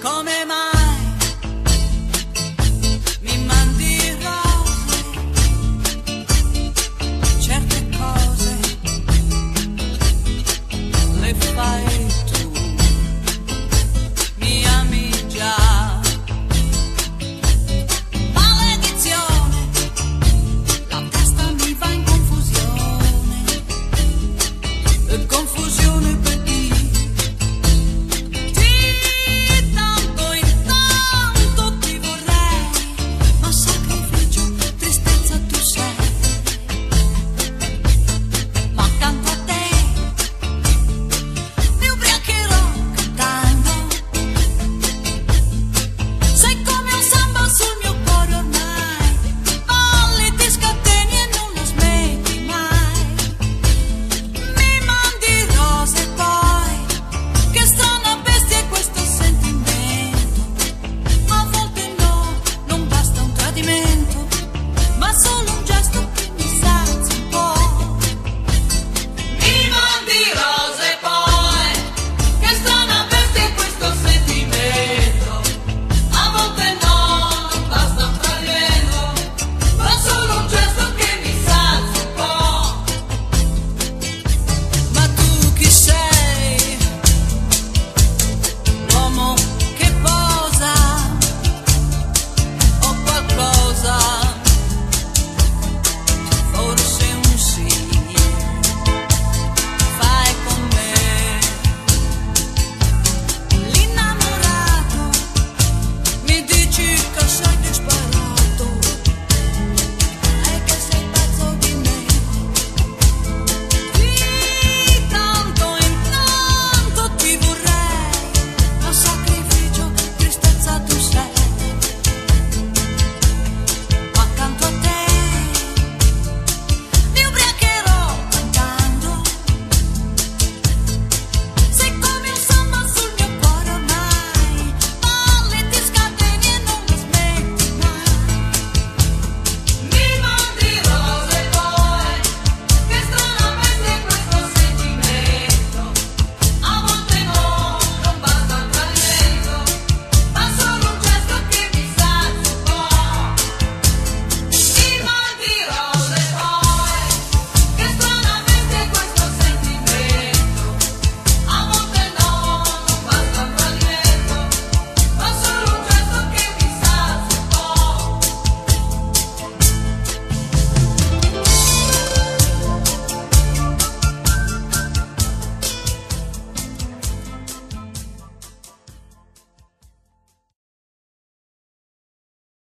込めます。